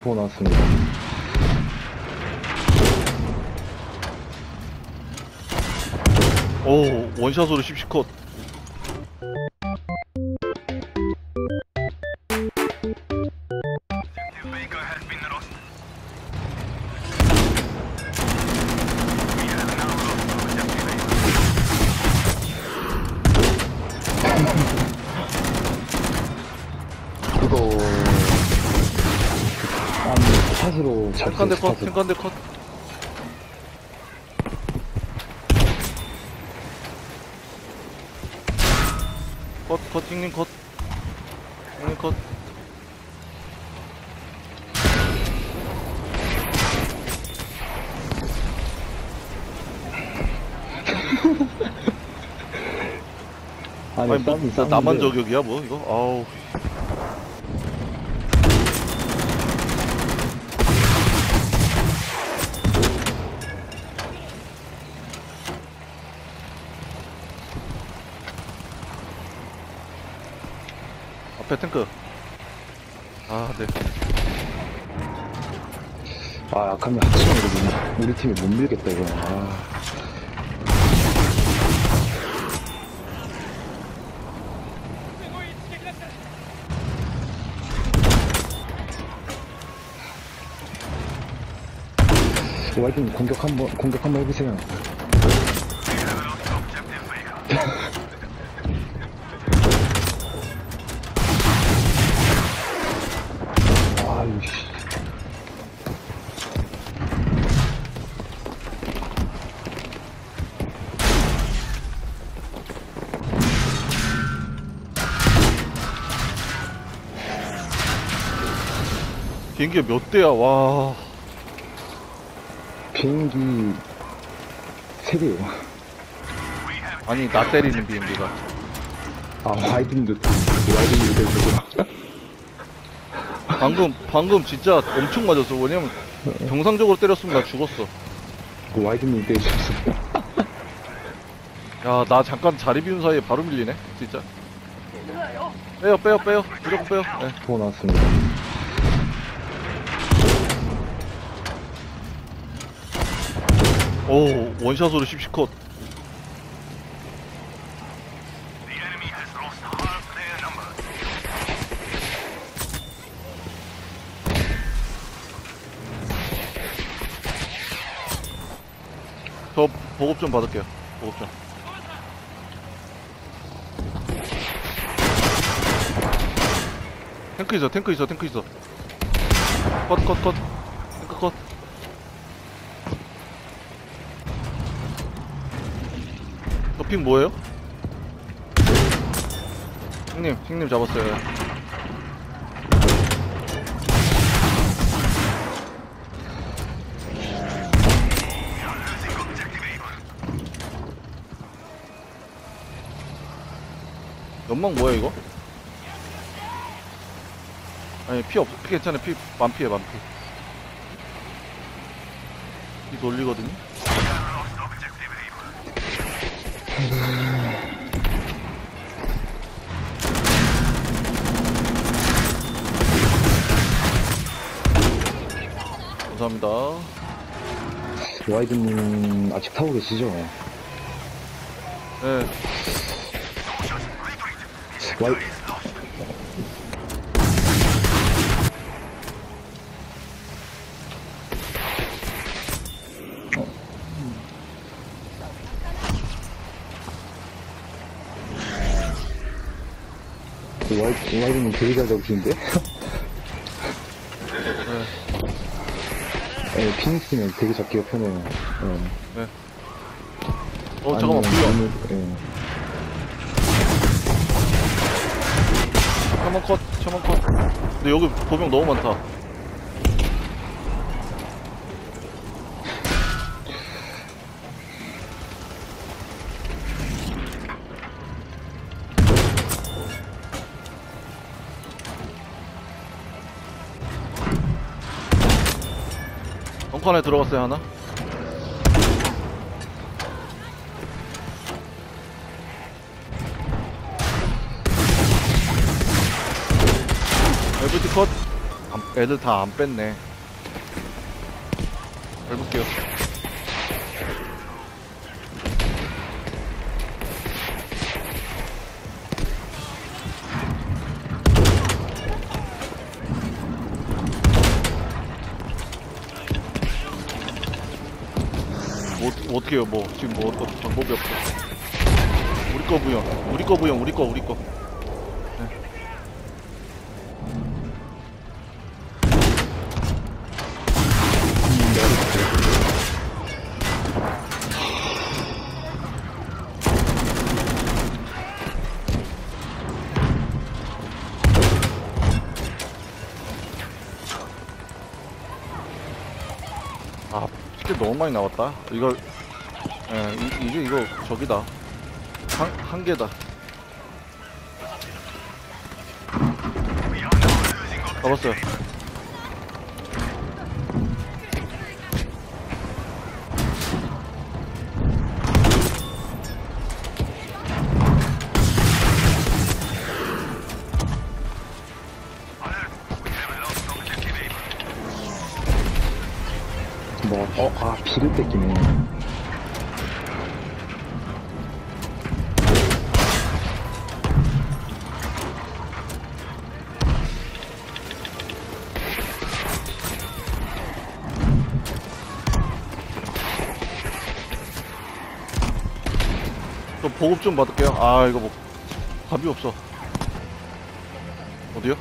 보고 나왔습니다. 오 원샷으로 10컷 그거 샷으로 탱칸데 컷. 탱칸데 컷 컷, 컷, 팅님 컷. 팅님 컷. 아니, 아니, 뭐, 나만 저격이야, 뭐, 이거? 아우. 앞에 탱크. 아, 네. 아 약하면 이거 우리 팀이 못 밀겠다 이거 아. 와이드님 공격 한번 공격 한번 해보세요. 씨. 비행기가 몇 대야, 와. 비행기 세 대요. 아니, 나 때리는 비행기가. 아 와이드님도 와이드님도 되고. 방금, 방금 진짜 엄청 맞았어. 왜냐면, 정상적으로 때렸으면 나 죽었어. 그 와이드님 때리셨어. 야, 나 잠깐 자리 비운 사이에 바로 밀리네, 진짜. 빼요, 빼요, 빼요. 무조건 빼요. 네. 보고 나왔습니다. 오, 원샷으로 10컷. 보급 좀 받을게요. 보급 좀. 탱크 있어, 탱크 있어, 탱크 있어. 컷, 컷, 컷. 탱크 컷. 저핑 뭐예요? 형님, 형님 잡았어요. 연막 뭐야 이거? 아니 피 없, 피 괜찮아. 피 만피해 만피. 피 돌리거든요? 감사합니다. 와이드님 아직 타고 계시죠? 네 와이 그 와이, 와이드님 되게 잘 잡으시는데? 네, 피닉스는 되게 잡기가 편해요. 네. 어 잠깐만 오늘, 예. 천만 컷 천만 컷. 근데 여기 보명 너무 많다. 벙커 안에 들어갔어요 하나 컷. 안 애들 다 안 뺐네. 해볼게요. 뭐, 어떻게 해요, 뭐. 지금 뭐, 어떤 방법이 없어. 우리 거 부영. 우리 거 부영, 우리 거, 우리 거. 아, 스킬 너무 많이 나왔다. 이거, 예, 이, 이게 이거 저기다. 한, 한 개다. 잡았어요. 어, 아, 비를 뺏기네. 또 보급 좀 받을게요. 아, 이거 뭐, 답이 없어. 어디요?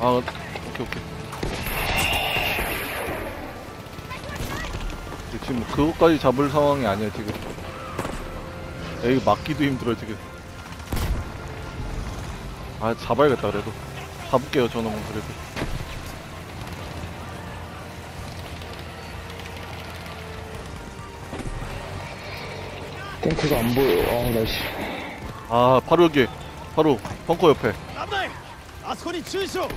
아, 오케이, 오케이. 지금 뭐 그것까지 잡을 상황이 아니야, 지금. 에이, 막기도 힘들어, 지금. 아, 잡아야겠다, 그래도. 잡을게요, 저놈은 그래도. 탱크가 안 보여. 아, 나, 씨. 아, 바로 여기. 바로, 벙커 옆에. 危ないあそこに注意しろ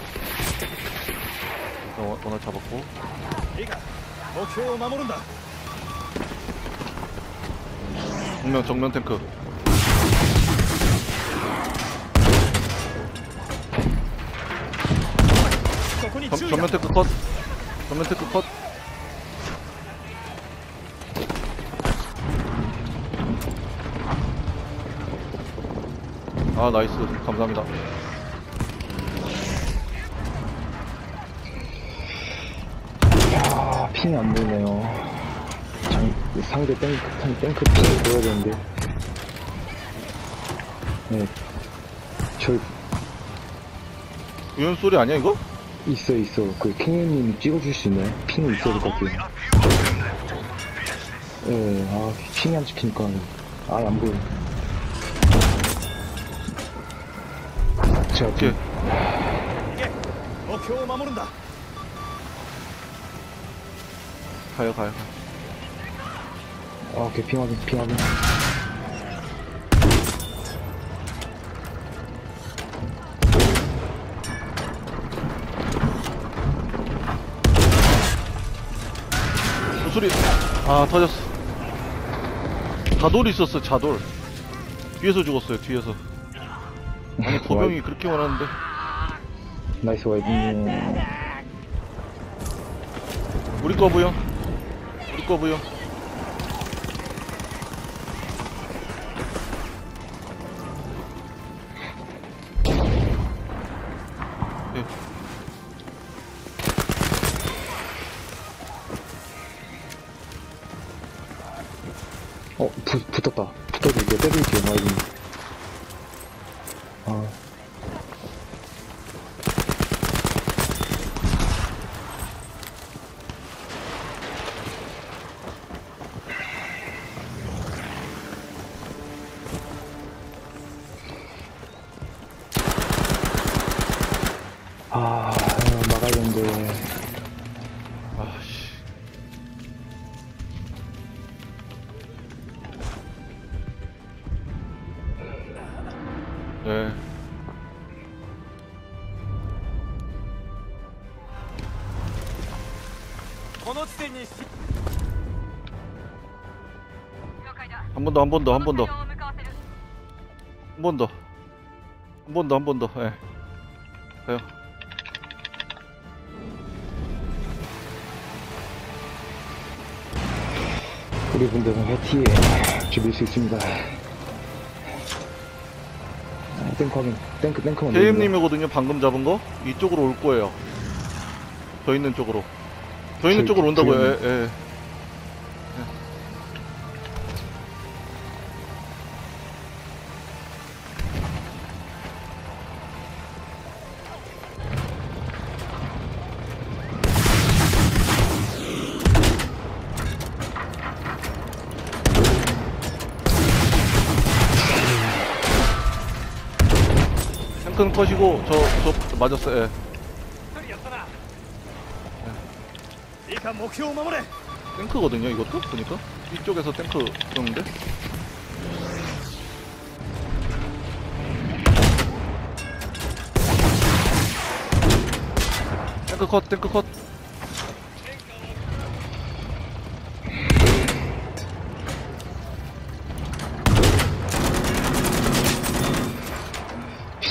일단 원- 원을 잡았고. いいか目標を守るんだ 정면 정면 탱크 정, 정면 탱크 컷 정면 탱크 컷 아, nice. 감사합니다. 아, ping이 안 되네요. 그 상대 탱크, 탱크 쪽을 보야 되는데. 네. 절. 이런 소리 아니야, 이거? 있어, 있어. 그, 킹님이 찍어줄 수 있나요? ping 있어야 될 것 같아요. 예, 아, ping이 안 찍히니까. 아예 안 보여. 제가 오케이. 그 이게 어쿄 마무른다. 가요, 가요, 가요. 아, 오케이, 핑 확인, 핑 확인. 그 소리. 아 터졌어. 자돌 있었어 자돌. 뒤에서 죽었어요 뒤에서. 아니 보병이 그렇게 많았는데. 나이스 와이드. 음, 우리 거 부영. 우리 거 부영. 어, 부, 붙었다. 붙어도 이거 때릴게요, 와이드. 아, 아, 막아야 되는데. 아씨. 예. 네. 한번 더, 한 번 더, 한 번 더. 한 번 더. 한 번 더, 한 번 더. 예. 가요. 우리 군대는 해티에 죽일 수 있습니다. 아, 탱크 확인. 탱크, 탱크만. 노립니다. 개임님이거든요 방금 잡은 거 이쪽으로 올 거예요 저 있는 쪽으로 저 있는 저- 쪽으로 온다고요 예, 예. 탱크는 컷이고 저 저 맞았어요 예. 一人やったな。いいか目標を守れ。 탱크거든요 이것도 보니까 이쪽에서 탱크 쏘는데 탱크 컷 탱크 컷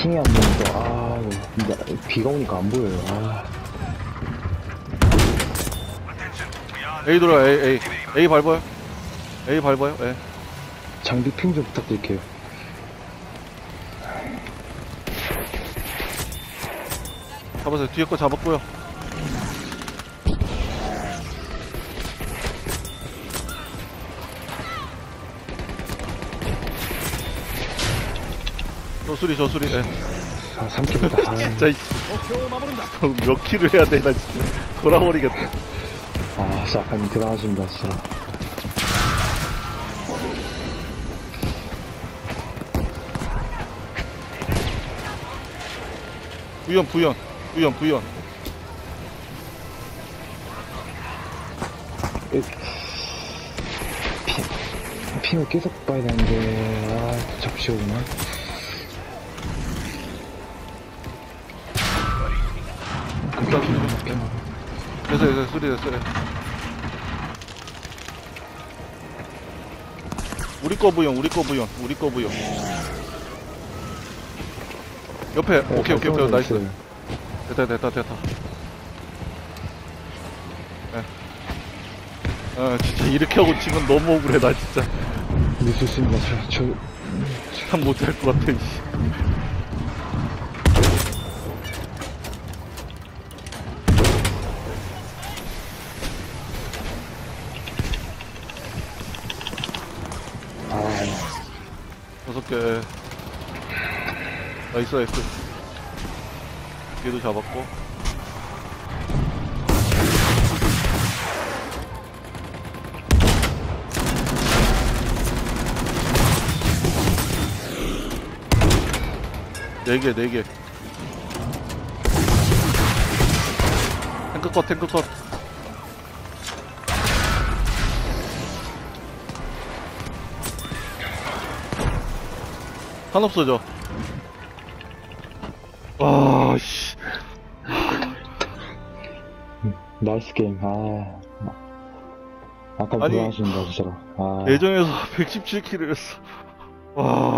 핑이 안 보인다. 아, 이거 비가 오니까 안 보여요. 아, A 돌아 A A A 밟아요. A 밟아요. 예. 장비 핑 좀 부탁드릴게요. 잡았어요. 뒤에 거 잡았고요 수리, 저수리. 3킬이다. 예. 아, 자, 이- 몇 킬을 해야 되나 진짜. 돌아버리겠다. 아, 진짜 아까님 대단하십니다, 진짜. 부연 부연. 부연 부연. 핀, 핀을 계속 봐야 되는데, 아, 접시 오구나. 일단 수리 됐어 됐어 수리 됐어 예. 우리 거 부연 우리 거 부연 우리 거 부연 옆에 네, 오케이 오케이 오케이 나이스 있어요. 됐다 됐다 됐다 예. 아 진짜 이렇게 하고 치면 너무 억울해 나 진짜 있습니다. 저, 저, 참 못할 것 같아 이씨. 아, 다섯 개 나이스 나이스. 얘도 잡았고. 네개 네개. 탱크 컷 탱크 컷. 한 없어져. 와, 씨. 나이스 게임. 아, 아까 아니, 대단하십니다, 진짜로. 아, 예정에서 117킬을 했어. 와, 씨.